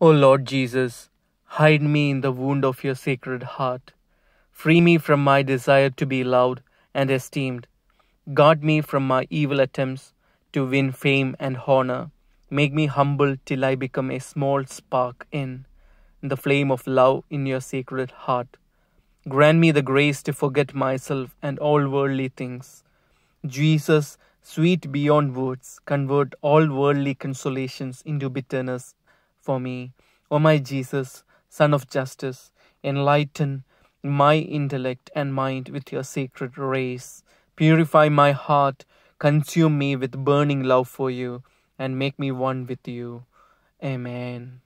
O Lord Jesus, hide me in the wound of your sacred heart. Free me from my desire to be loved and esteemed. Guard me from my evil attempts to win fame and honor. Make me humble till I become a small spark in the flame of love in your sacred heart. Grant me the grace to forget myself and all worldly things. Jesus, sweet beyond words, convert all worldly consolations into bitterness for me. O my Jesus, Sun of Justice, enlighten my intellect and mind with your sacred rays. Purify my heart, consume me with burning love for you, and make me one with you. Amen.